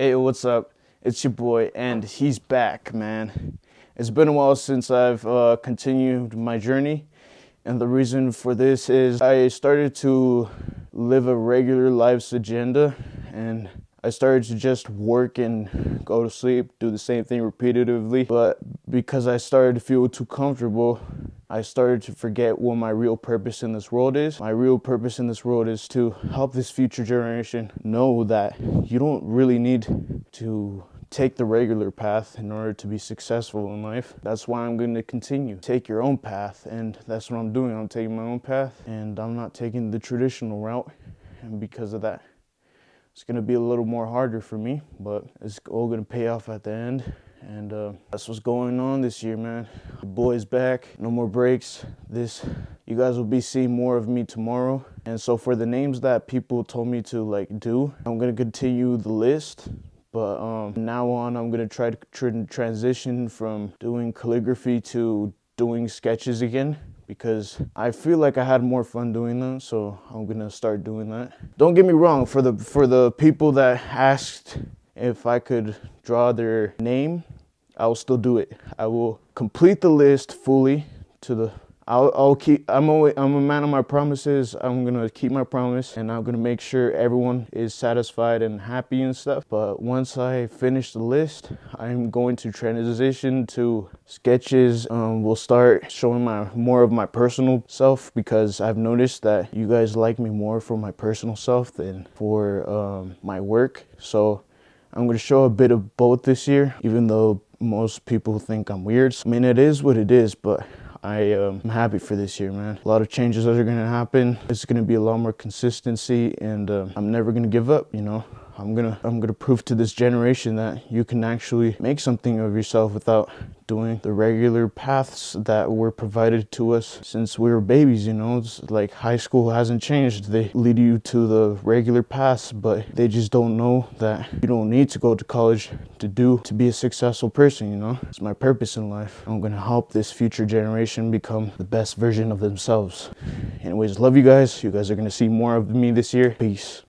Hey, what's up? It's your boy, and he's back, man. It's been a while since I've uh, continued my journey, and the reason for this is I started to live a regular life's agenda, and I started to just work and go to sleep, do the same thing repetitively. But because I started to feel too comfortable, I started to forget what my real purpose in this world is. My real purpose in this world is to help this future generation know that you don't really need to take the regular path in order to be successful in life. That's why I'm going to continue. Take your own path, and that's what I'm doing. I'm taking my own path, and I'm not taking the traditional route. And because of that, it's gonna be a little more harder for me, but it's all gonna pay off at the end. And uh, that's what's going on this year, man. The boy's back, no more breaks. This, you guys will be seeing more of me tomorrow. And so for the names that people told me to like do, I'm gonna continue the list. But um, now on, I'm gonna try to tr transition from doing calligraphy to doing sketches again because I feel like I had more fun doing them, so I'm gonna start doing that. Don't get me wrong, for the for the people that asked if I could draw their name, I will still do it. I will complete the list fully to the I'll, I'll keep, I'm, always, I'm a man of my promises. I'm gonna keep my promise and I'm gonna make sure everyone is satisfied and happy and stuff. But once I finish the list, I'm going to transition to sketches. Um, we'll start showing my more of my personal self because I've noticed that you guys like me more for my personal self than for um, my work. So I'm gonna show a bit of both this year, even though most people think I'm weird. I mean, it is what it is, but I, um, I'm happy for this year, man. A lot of changes are to happen. It's to be a lot more consistency, and uh, I'm never to give up, you know. I'm gonna I'm gonna prove to this generation that you can actually make something of yourself without doing the regular paths that were provided to us since we were babies, you know. It's like high school hasn't changed. They lead you to the regular paths, but they just don't know that you don't need to go to college to do to be a successful person, you know. It's my purpose in life. I'm gonna help this future generation become the best version of themselves. Anyways, love you guys. You guys are gonna see more of me this year. Peace.